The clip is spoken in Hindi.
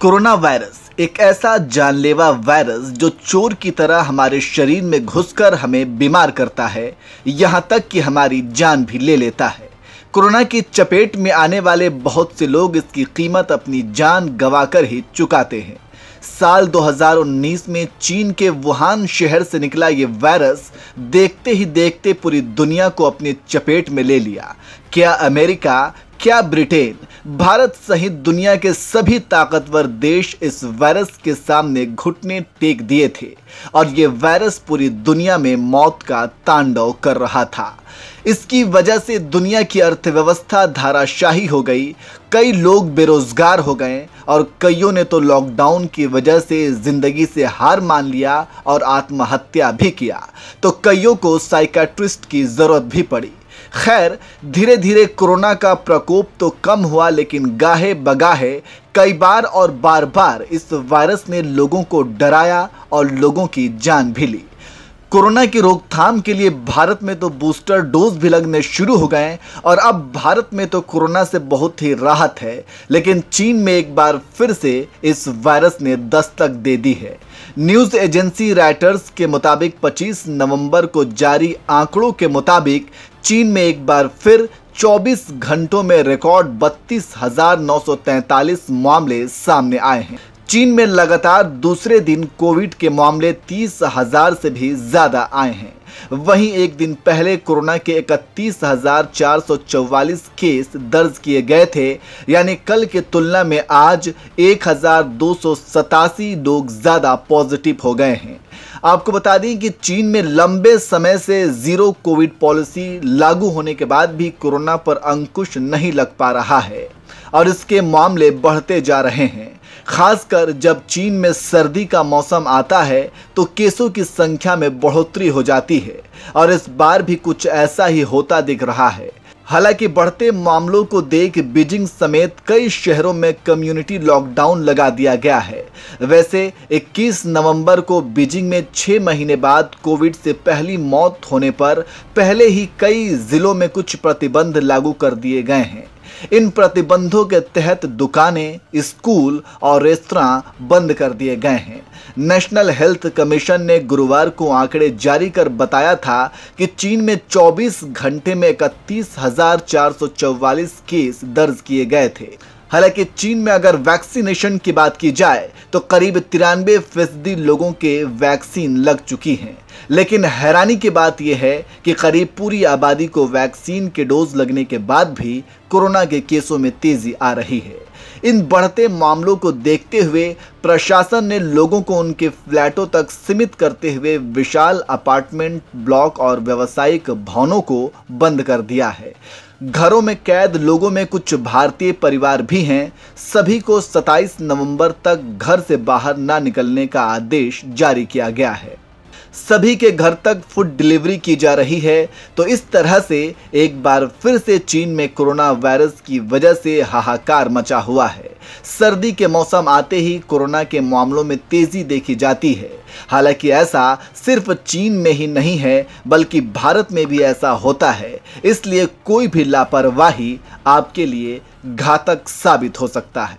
कोरोना वायरस एक ऐसा जानलेवा वायरस जो चोर की तरह हमारे शरीर में घुसकर हमें बीमार करता है, यहाँ तक कि हमारी जान भी ले लेता है। कोरोना की चपेट में आने वाले बहुत से लोग इसकी कीमत अपनी जान गवाकर ही चुकाते हैं। साल 2019 में चीन के वुहान शहर से निकला ये वायरस देखते ही देखते पूरी दुनिया को अपनी चपेट में ले लिया। क्या अमेरिका क्या ब्रिटेन, भारत सहित दुनिया के सभी ताकतवर देश इस वायरस के सामने घुटने टेक दिए थे और ये वायरस पूरी दुनिया में मौत का तांडव कर रहा था। इसकी वजह से दुनिया की अर्थव्यवस्था धाराशाही हो गई, कई लोग बेरोजगार हो गए और कईयों ने तो लॉकडाउन की वजह से ज़िंदगी से हार मान लिया और आत्महत्या भी किया। तो कईयों को साइकाट्रिस्ट की ज़रूरत भी पड़ी। खैर धीरे धीरे कोरोना का प्रकोप तो कम हुआ, लेकिन गाहे बगाहे कई बार और बार बार इस वायरस ने लोगों को डराया और लोगों की जान भी ली। कोरोना की रोकथाम के लिए भारत में तो बूस्टर डोज भी लगने शुरू हो गए और अब भारत में तो कोरोना से बहुत ही राहत है, लेकिन चीन में एक बार फिर से इस वायरस ने दस्तक दे दी है। न्यूज़ एजेंसी राइटर्स के मुताबिक 25 नवंबर को जारी आंकड़ों के मुताबिक चीन में एक बार फिर 24 घंटों में रिकॉर्ड बत्तीस मामले सामने आए हैं। चीन में लगातार दूसरे दिन कोविड के मामले तीस हज़ार से भी ज़्यादा आए हैं। वहीं एक दिन पहले कोरोना के इकतीस हज़ार चार सौ चौवालीस केस दर्ज किए गए थे, यानी कल के तुलना में आज एक हज़ार दो सौ सतासी लोग ज़्यादा पॉजिटिव हो गए हैं। आपको बता दें कि चीन में लंबे समय से ज़ीरो कोविड पॉलिसी लागू होने के बाद भी कोरोना पर अंकुश नहीं लग पा रहा है, और इसके मामले बढ़ते जा रहे हैं। खासकर जब चीन में सर्दी का मौसम आता है तो केसों की संख्या में बढ़ोतरी हो जाती है, और इस बार भी कुछ ऐसा ही होता दिख रहा है। हालाँकि बढ़ते मामलों को देख बीजिंग समेत कई शहरों में कम्युनिटी लॉकडाउन लगा दिया गया है। वैसे 21 नवंबर को बीजिंग में छह महीने बाद कोविड से पहली मौत होने पर पहले ही कई जिलों में कुछ प्रतिबंध लागू कर दिए गए हैं। इन प्रतिबंधों के तहत दुकानें, स्कूल और रेस्तरा बंद कर दिए गए हैं। नेशनल हेल्थ कमीशन ने गुरुवार को आंकड़े जारी कर बताया था कि चीन में 24 घंटे में इकतीस केस दर्ज किए गए थे। हालाँकि चीन में अगर वैक्सीनेशन की बात की जाए तो करीब तिरानवे फ़ीसदी लोगों के वैक्सीन लग चुकी हैं। लेकिन हैरानी की बात यह है कि करीब पूरी आबादी को वैक्सीन के डोज लगने के बाद भी कोरोना के केसों में तेज़ी आ रही है। इन बढ़ते मामलों को देखते हुए प्रशासन ने लोगों को उनके फ्लैटों तक सीमित करते हुए विशाल अपार्टमेंट ब्लॉक और व्यावसायिक भवनों को बंद कर दिया है। घरों में कैद, लोगों में कुछ भारतीय परिवार भी हैं। सभी को 27 नवंबर तक घर से बाहर ना निकलने का आदेश जारी किया गया है। सभी के घर तक फ़ूड डिलीवरी की जा रही है। तो इस तरह से एक बार फिर से चीन में कोरोना वायरस की वजह से हाहाकार मचा हुआ है। सर्दी के मौसम आते ही कोरोना के मामलों में तेज़ी देखी जाती है। हालाँकि ऐसा सिर्फ़ चीन में ही नहीं है, बल्कि भारत में भी ऐसा होता है। इसलिए कोई भी लापरवाही आपके लिए घातक साबित हो सकता है।